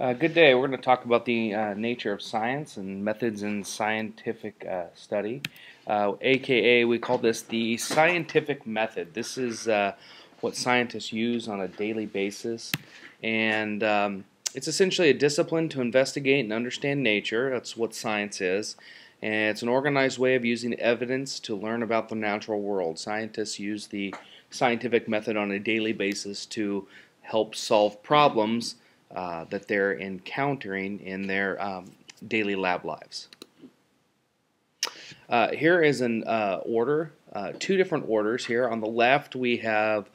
Uh, good day. We're going to talk about the uh, nature of science and methods in scientific uh, study. AKA, uh, we call this the scientific method. This is uh, what scientists use on a daily basis. And um, it's essentially a discipline to investigate and understand nature. That's what science is. And it's an organized way of using evidence to learn about the natural world. Scientists use the scientific method on a daily basis to help solve problems uh, that they're encountering in their um, daily lab lives. Uh, here is an uh, order, uh, two different orders here. On the left we have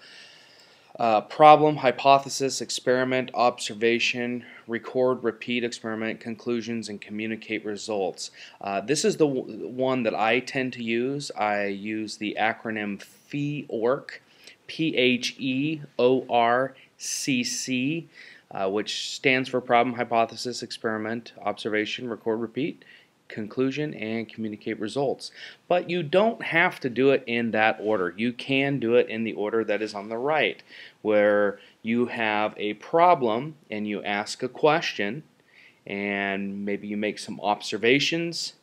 uh, problem, hypothesis, experiment, observation, record, repeat experiment, conclusions, and communicate results. This is the one that I tend to use. I use the acronym PHEORC, P-H-E-O-R-C-C uh, which stands for problem, hypothesis, experiment, observation, record, repeat, conclusion, and communicate results. But you don't have to do it in that order. You can do it in the order that is on the right, where you have a problem and you ask a question, and maybe you make some observations,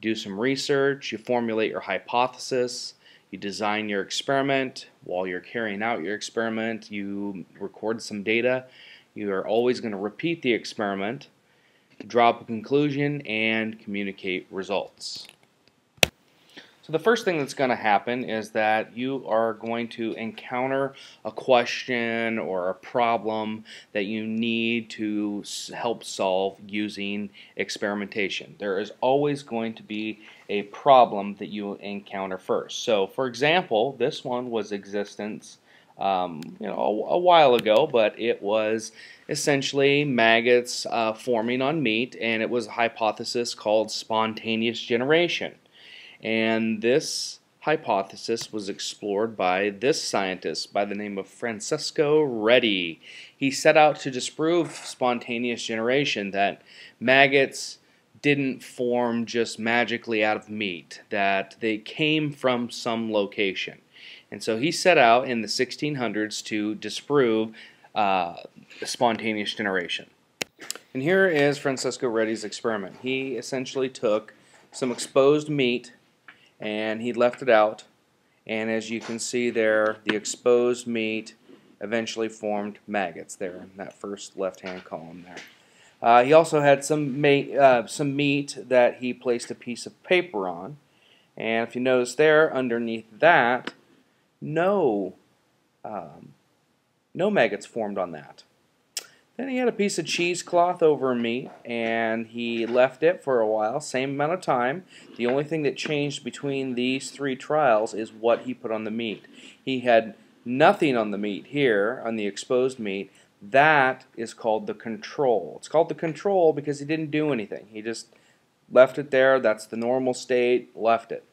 do some research, you formulate your hypothesis, you design your experiment. While you're carrying out your experiment, you record some data you are always going to repeat the experiment, drop a conclusion, and communicate results. So the first thing that's going to happen is that you are going to encounter a question or a problem that you need to help solve using experimentation. There is always going to be a problem that you encounter first. So for example, this one was existence um, you know, a, a, while ago, but it was essentially maggots uh, forming on meat, and it was a hypothesis called spontaneous generation. And this hypothesis was explored by this scientist by the name of Francesco Redi. He set out to disprove spontaneous generation, that maggots didn't form just magically out of meat, that they came from some location. And so he set out in the 1600s to disprove uh, spontaneous generation. And here is Francesco Redi's experiment. He essentially took some exposed meat and he left it out. And as you can see there, the exposed meat eventually formed maggots there in that first left-hand column there. Uh, he also had some, uh, some meat that he placed a piece of paper on. And if you notice there, underneath that, no, um, no maggots formed on that. Then he had a piece of cheesecloth over meat, and he left it for a while, same amount of time. The only thing that changed between these three trials is what he put on the meat. He had nothing on the meat here, on the exposed meat. That is called the control. It's called the control because he didn't do anything. He just left it there. That's the normal state, left it.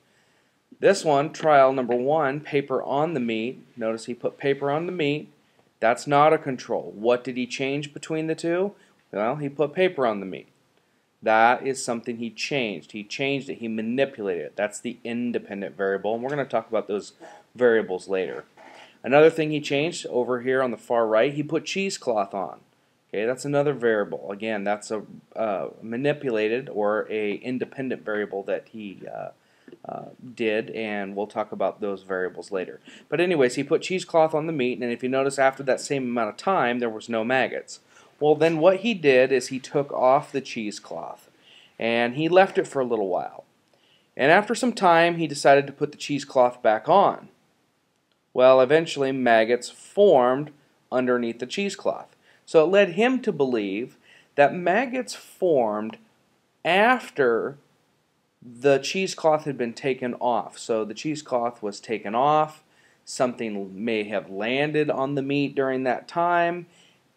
This one, trial number one, paper on the meat. Notice he put paper on the meat. That's not a control. What did he change between the two? Well, he put paper on the meat. That is something he changed. He changed it. He manipulated it. That's the independent variable, and we're going to talk about those variables later. Another thing he changed over here on the far right, he put cheesecloth on. Okay, that's another variable. Again, that's a uh, manipulated or a independent variable that he uh, uh, did, and we'll talk about those variables later. But anyways, he put cheesecloth on the meat, and if you notice after that same amount of time, there was no maggots. Well, then what he did is he took off the cheesecloth, and he left it for a little while. And after some time, he decided to put the cheesecloth back on. Well, eventually maggots formed underneath the cheesecloth. So it led him to believe that maggots formed after the cheesecloth had been taken off. So the cheesecloth was taken off. Something may have landed on the meat during that time,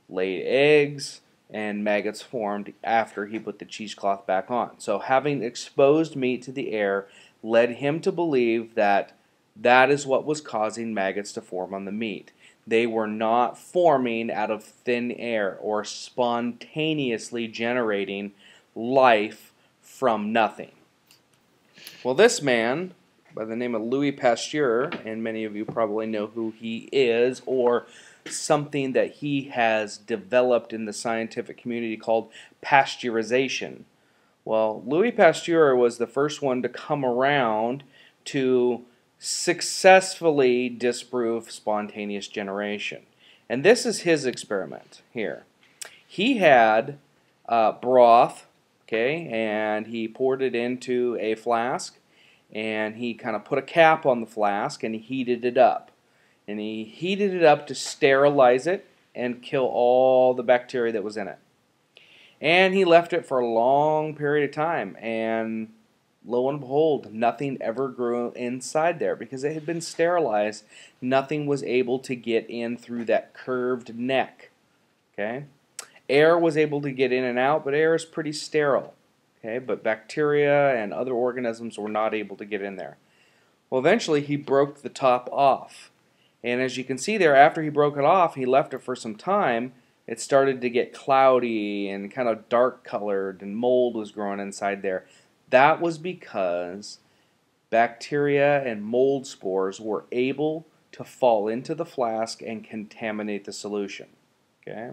laid eggs, and maggots formed after he put the cheesecloth back on. So having exposed meat to the air led him to believe that that is what was causing maggots to form on the meat. They were not forming out of thin air or spontaneously generating life from nothing. Well, this man, by the name of Louis Pasteur, and many of you probably know who he is, or something that he has developed in the scientific community called pasteurization. Well, Louis Pasteur was the first one to come around to successfully disprove spontaneous generation. And this is his experiment here. He had uh, broth, okay, and he poured it into a flask, and he kind of put a cap on the flask and he heated it up. And he heated it up to sterilize it and kill all the bacteria that was in it. And he left it for a long period of time, and lo and behold, nothing ever grew inside there because it had been sterilized. Nothing was able to get in through that curved neck. Okay? Air was able to get in and out, but air is pretty sterile. Okay? But bacteria and other organisms were not able to get in there. Well, eventually he broke the top off. And as you can see there, after he broke it off, he left it for some time. It started to get cloudy and kind of dark colored, and mold was growing inside there. That was because bacteria and mold spores were able to fall into the flask and contaminate the solution. Okay?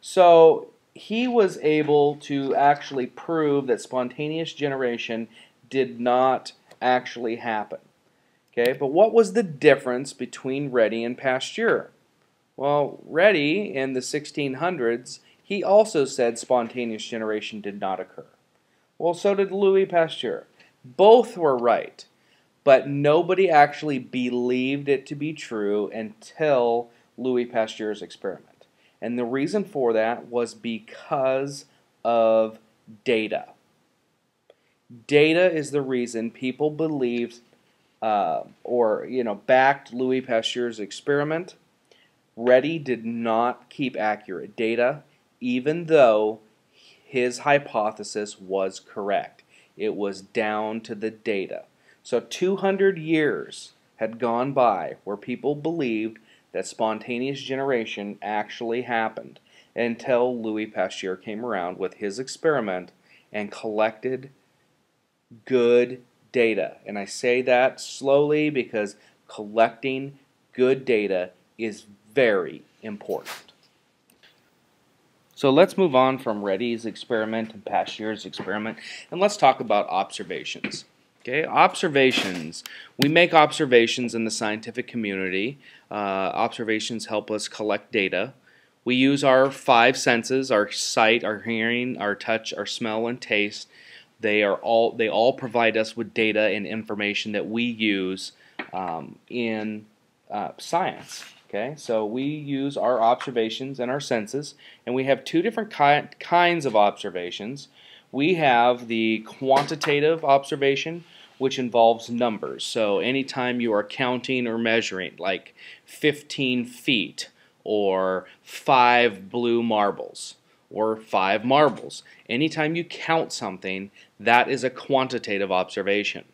So he was able to actually prove that spontaneous generation did not actually happen. Okay, but what was the difference between Redi and Pasteur? Well, Redi in the 1600s, he also said spontaneous generation did not occur. Well, so did Louis Pasteur. Both were right, but nobody actually believed it to be true until Louis Pasteur's experiment. And the reason for that was because of data. Data is the reason people believed uh, or you know backed Louis Pasteur's experiment. Redi did not keep accurate data, even though his hypothesis was correct. It was down to the data. So 200 years had gone by where people believed that spontaneous generation actually happened until Louis Pasteur came around with his experiment and collected good data. And I say that slowly because collecting good data is very important. So let's move on from Redi's experiment and Pasteur's experiment, and let's talk about observations. Okay, observations. We make observations in the scientific community. Uh, observations help us collect data. We use our five senses: our sight, our hearing, our touch, our smell, and taste. They are all they all provide us with data and information that we use um, in uh, science. Okay, so we use our observations and our senses, and we have two different ki kinds of observations. We have the quantitative observation, which involves numbers. So anytime you are counting or measuring, like 15 feet, or five blue marbles, or five marbles, anytime you count something, that is a quantitative observation.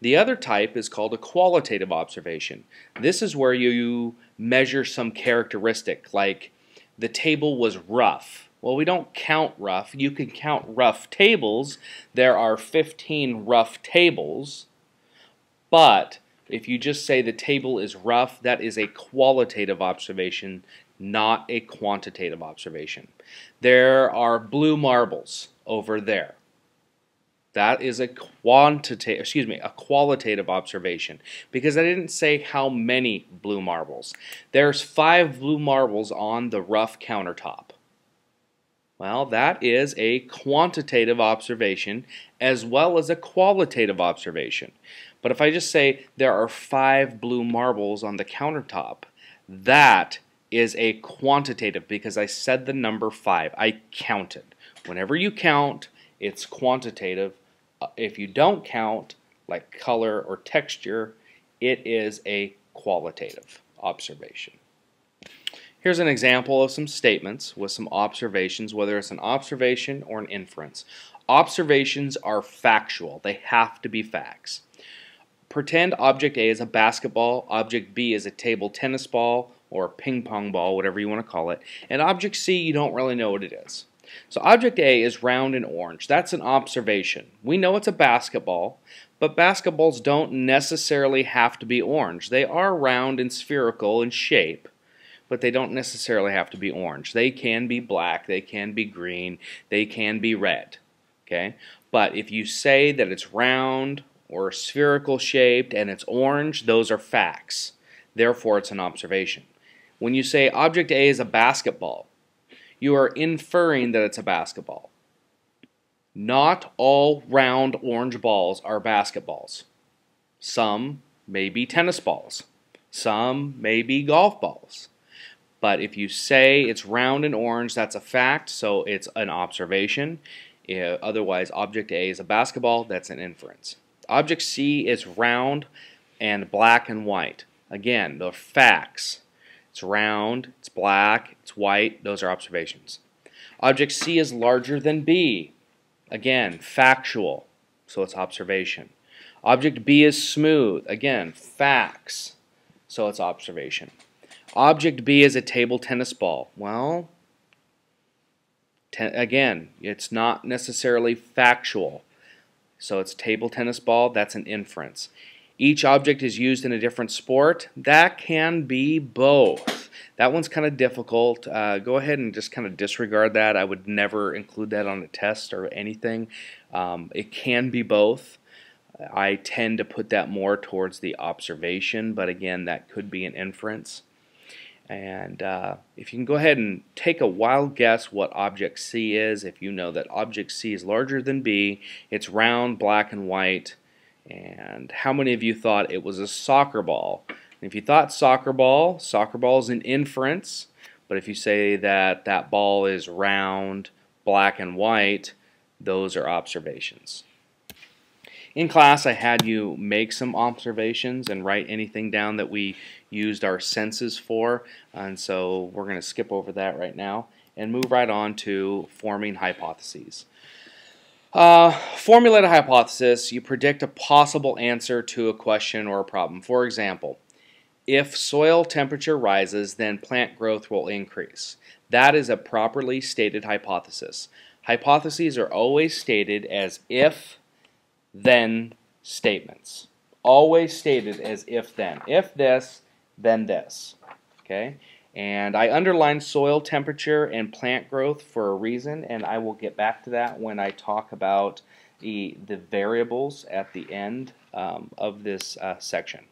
The other type is called a qualitative observation. This is where you measure some characteristic, like the table was rough. Well, we don't count rough. You can count rough tables. There are 15 rough tables. But if you just say the table is rough, that is a qualitative observation, not a quantitative observation. There are blue marbles over there. That is a quantitative, excuse me, a qualitative observation because I didn't say how many blue marbles. There's five blue marbles on the rough countertop. Well, that is a quantitative observation as well as a qualitative observation. But if I just say there are five blue marbles on the countertop, that is a quantitative because I said the number five. I counted. Whenever you count, it's quantitative uh, if you don't count like color or texture, it is a qualitative observation. Here's an example of some statements with some observations, whether it's an observation or an inference. Observations are factual. They have to be facts. Pretend object A is a basketball, object B is a table tennis ball or a ping pong ball, whatever you want to call it, and object C you don't really know what it is. So object A is round and orange. That's an observation. We know it's a basketball, but basketballs don't necessarily have to be orange. They are round and spherical in shape. But they don't necessarily have to be orange. They can be black, they can be green, they can be red. Okay? But if you say that it's round or spherical shaped and it's orange, those are facts. Therefore, it's an observation. When you say object A is a basketball, you are inferring that it's a basketball. Not all round orange balls are basketballs. Some may be tennis balls. Some may be golf balls. But if you say it's round and orange, that's a fact, so it's an observation. If, otherwise, object A is a basketball, that's an inference. Object C is round and black and white. Again, they're facts. It's round, it's black, it's white, those are observations. Object C is larger than B. Again, factual, so it's observation. Object B is smooth. Again, facts, so it's observation. Object B is a table tennis ball. Well, again, it's not necessarily factual. So it's table tennis ball, that's an inference. Each object is used in a different sport. That can be both. That one's kind of difficult. Uh, go ahead and just kind of disregard that. I would never include that on a test or anything. Um, it can be both. I tend to put that more towards the observation, but again, that could be an inference. And uh, if you can go ahead and take a wild guess what object C is, if you know that object C is larger than B, it's round, black, and white. And how many of you thought it was a soccer ball? And if you thought soccer ball, soccer ball is an inference. But if you say that that ball is round, black, and white, those are observations. In class, I had you make some observations and write anything down that we used our senses for. And so we're going to skip over that right now and move right on to forming hypotheses. Uh, formulate a hypothesis. You predict a possible answer to a question or a problem. For example, if soil temperature rises, then plant growth will increase. That is a properly stated hypothesis. Hypotheses are always stated as if then statements. Always stated as if then. If this, then this. Okay? And I underline soil temperature and plant growth for a reason, and I will get back to that when I talk about the, the variables at the end um, of this uh, section.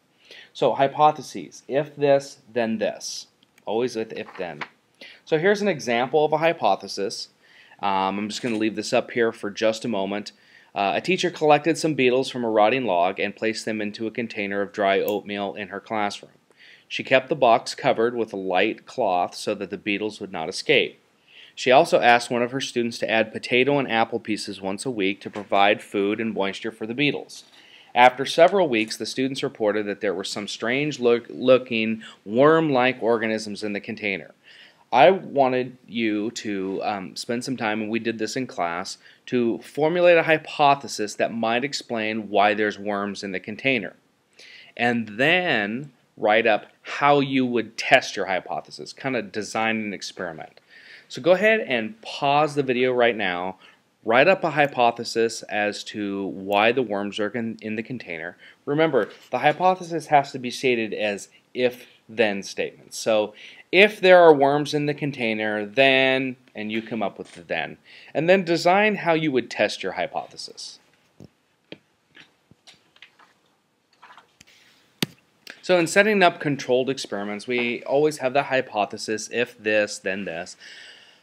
So hypotheses, if this, then this. Always with if then. So here's an example of a hypothesis. Um, I'm just going to leave this up here for just a moment. Uh, a teacher collected some beetles from a rotting log and placed them into a container of dry oatmeal in her classroom. She kept the box covered with a light cloth so that the beetles would not escape. She also asked one of her students to add potato and apple pieces once a week to provide food and moisture for the beetles. After several weeks, the students reported that there were some strange look looking worm like organisms in the container. I wanted you to um, spend some time, and we did this in class, to formulate a hypothesis that might explain why there's worms in the container. And then write up how you would test your hypothesis, kind of design an experiment. So go ahead and pause the video right now, write up a hypothesis as to why the worms are in the container. Remember, the hypothesis has to be stated as if then statements. So if there are worms in the container, then, and you come up with the then. And then design how you would test your hypothesis. So in setting up controlled experiments, we always have the hypothesis, if this, then this.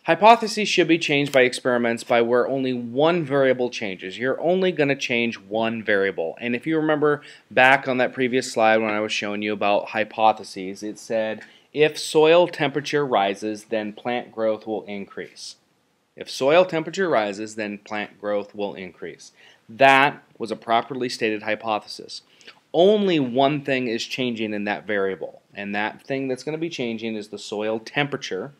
Hypotheses should be changed by experiments by where only one variable changes. You're only going to change one variable. And if you remember back on that previous slide when I was showing you about hypotheses, it said if soil temperature rises, then plant growth will increase. If soil temperature rises, then plant growth will increase. That was a properly stated hypothesis. Only one thing is changing in that variable, and that thing that's going to be changing is the soil temperature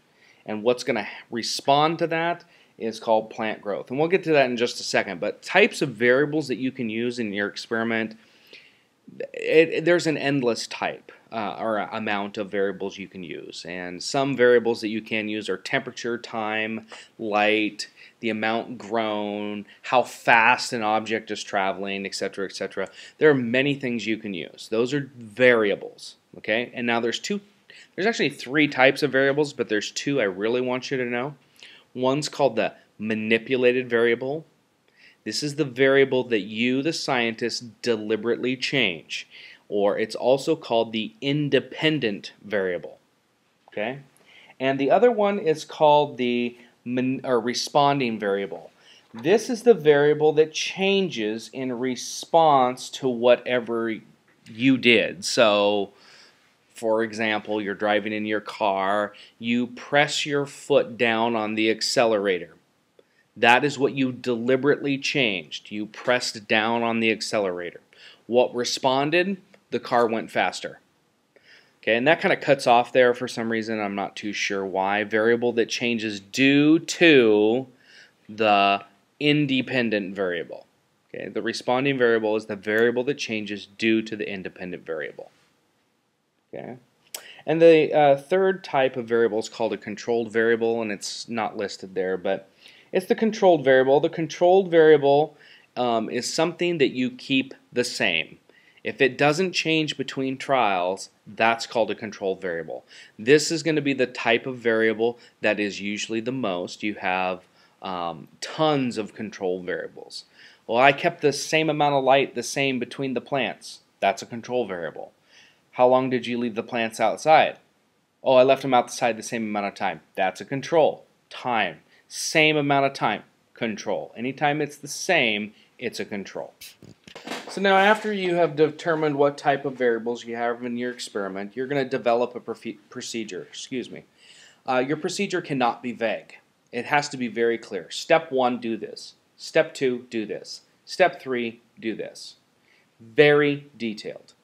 and what's going to respond to that is called plant growth. And we'll get to that in just a second. But types of variables that you can use in your experiment, it, it, there's an endless type uh, or amount of variables you can use. And some variables that you can use are temperature, time, light, the amount grown, how fast an object is traveling, etc., etc. There are many things you can use. Those are variables, okay? And now there's two There's actually three types of variables, but there's two I really want you to know. One's called the manipulated variable. This is the variable that you, the scientist, deliberately change. Or it's also called the independent variable. Okay? And the other one is called the or responding variable. This is the variable that changes in response to whatever you did. So, for example, you're driving in your car, you press your foot down on the accelerator. That is what you deliberately changed. You pressed down on the accelerator. What responded? The car went faster. Okay, and that kind of cuts off there for some reason. I'm not too sure why. Variable that changes due to the independent variable. Okay, the responding variable is the variable that changes due to the independent variable. Okay. And the uh, third type of variable is called a controlled variable, and it's not listed there, but it's the controlled variable. The controlled variable um, is something that you keep the same. If it doesn't change between trials, that's called a controlled variable. This is going to be the type of variable that is usually the most. You have um, tons of control variables. Well, I kept the same amount of light the same between the plants. That's a control variable. How long did you leave the plants outside? Oh, I left them outside the same amount of time. That's a control. Time. Same amount of time. Control. Anytime it's the same, it's a control. So now after you have determined what type of variables you have in your experiment, you're going to develop a procedure. Excuse me. Uh, your procedure cannot be vague. It has to be very clear. Step one, do this. Step two, do this. Step three, do this. Very detailed.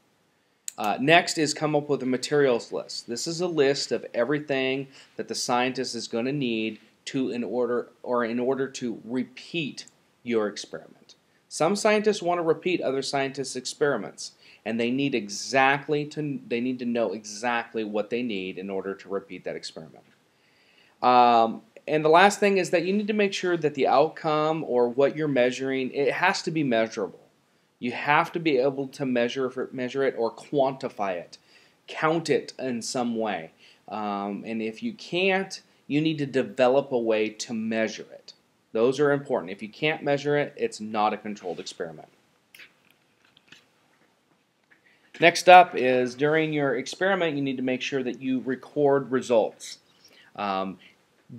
Uh, next is come up with a materials list. This is a list of everything that the scientist is going to need to in order or in order to repeat your experiment. Some scientists want to repeat other scientists' experiments, and they need exactly to they need to know exactly what they need in order to repeat that experiment. Um, and the last thing is that you need to make sure that the outcome or what you're measuring it has to be measurable. You have to be able to measure measure it or quantify it, count it in some way. Um, and if you can't, you need to develop a way to measure it. Those are important. If you can't measure it, it's not a controlled experiment. Next up is during your experiment, you need to make sure that you record results. Um,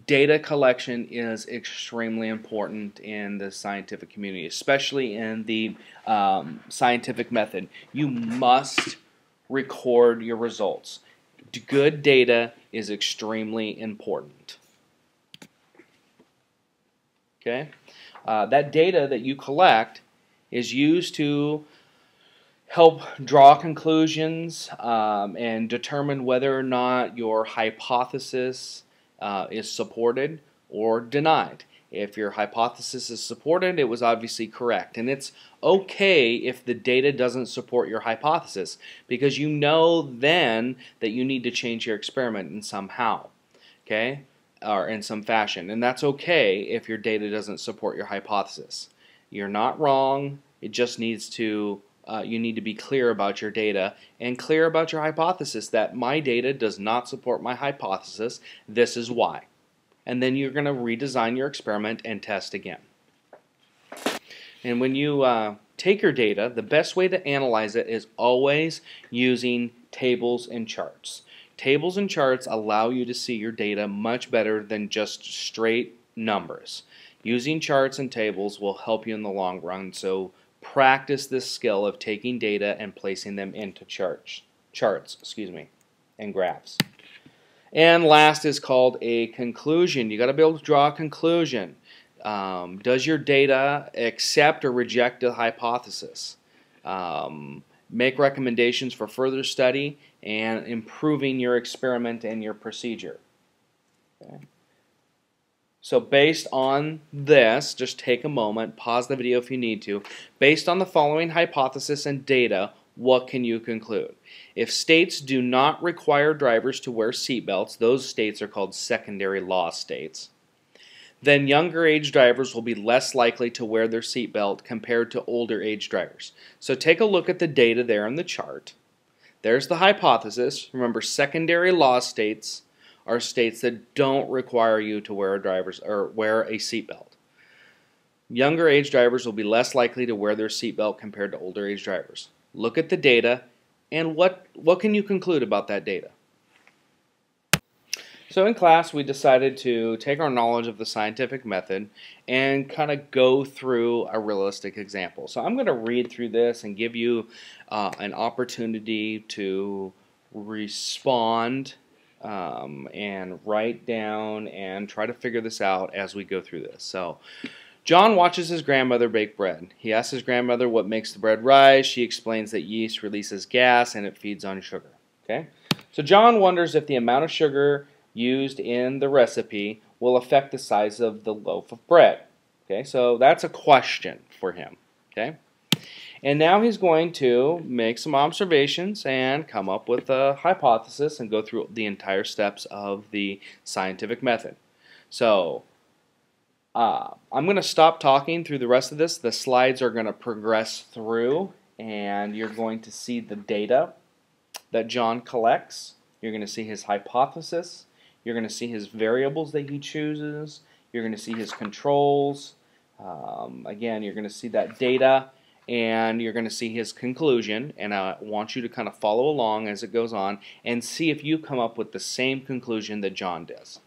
data collection is extremely important in the scientific community, especially in the um, scientific method. You must record your results. Good data is extremely important. Okay? Uh, that data that you collect is used to help draw conclusions um, and determine whether or not your hypothesis uh, is supported or denied. If your hypothesis is supported, it was obviously correct. And it's okay if the data doesn't support your hypothesis because you know then that you need to change your experiment in somehow. Okay? or in some fashion. And that's okay if your data doesn't support your hypothesis. You're not wrong. It just needs to, uh, you need to be clear about your data and clear about your hypothesis that my data does not support my hypothesis. This is why. And then you're going to redesign your experiment and test again. And when you uh, take your data, the best way to analyze it is always using tables and charts. Tables and charts allow you to see your data much better than just straight numbers. Using charts and tables will help you in the long run, so practice this skill of taking data and placing them into charts, charts, excuse me, and graphs. And last is called a conclusion. You got to be able to draw a conclusion. Um, does your data accept or reject a hypothesis? Um, make recommendations for further study, and improving your experiment and your procedure. Okay. So based on this, just take a moment, pause the video if you need to. Based on the following hypothesis and data, what can you conclude? If states do not require drivers to wear seatbelts, those states are called secondary law states then younger age drivers will be less likely to wear their seatbelt compared to older age drivers. So take a look at the data there in the chart. There's the hypothesis. Remember, secondary law states are states that don't require you to wear a driver's or wear a seatbelt. Younger age drivers will be less likely to wear their seatbelt compared to older age drivers. Look at the data and what what can you conclude about that data? So in class, we decided to take our knowledge of the scientific method and kind of go through a realistic example. So I'm going to read through this and give you uh, an opportunity to respond um, and write down and try to figure this out as we go through this. So John watches his grandmother bake bread. He asks his grandmother what makes the bread rise. She explains that yeast releases gas and it feeds on sugar. Okay? So John wonders if the amount of sugar used in the recipe will affect the size of the loaf of bread. Okay, so that's a question for him. Okay, and now he's going to make some observations and come up with a hypothesis and go through the entire steps of the scientific method. So uh, I'm going to stop talking through the rest of this. The slides are going to progress through and you're going to see the data that John collects. You're going to see his hypothesis. You're going to see his variables that he chooses. You're going to see his controls. Um, again, you're going to see that data and you're going to see his conclusion and I want you to kind of follow along as it goes on and see if you come up with the same conclusion that John does.